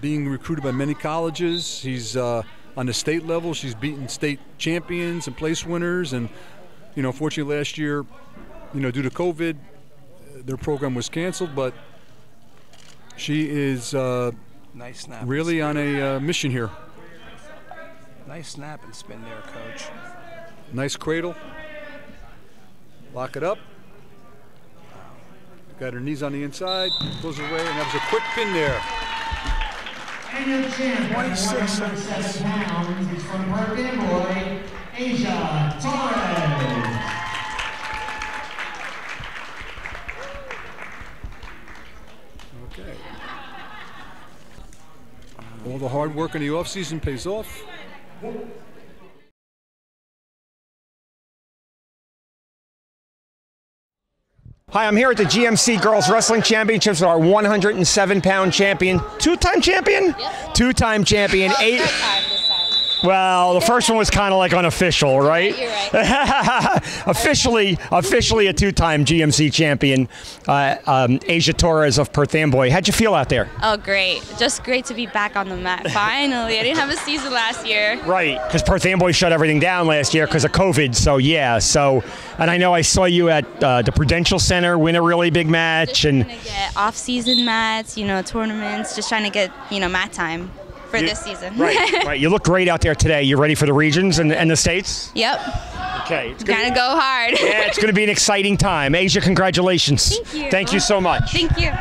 being recruited by many colleges. He's uh, on the state level. She's beaten state champions and place winners. And, you know, unfortunately last year, you know, due to COVID, their program was canceled. But she is uh, Nice snap. really on a uh, mission here. Nice snap and spin there, coach. Nice cradle. Lock it up. Got her knees on the inside. Goes away, and that was a quick pin there. And your champ, 26 107 pounds, is from Perth Amboy, Ahsia Torres. Okay. All the hard work in the offseason pays off. Hi, I'm here at the GMC Girls Wrestling Championships with our 107 pound champion, two time champion? Two time champion, eight. Third time this time. Well, the first one was kind of like unofficial, right? You're right. officially, officially a two time GMC champion, uh, um, Ahsia Torres of Perth Amboy. How'd you feel out there? Oh, great. Just great to be back on the mat. Finally. I didn't have a season last year. Right, because Perth Amboy shut everything down last year because of COVID. So yeah, so and I know I saw you at uh, the Prudential Center win a really big match, Just and trying to get off-season mats, you know, tournaments. Just trying to get, you know, mat time for You- this season. right, right. You look great out there today. You ready for the regions and, and the states? yep. Okay, it's gonna, Gotta go hard. yeah, it's going to be an exciting time. Ahsia, congratulations. Thank you. Thank you so much. Thank you.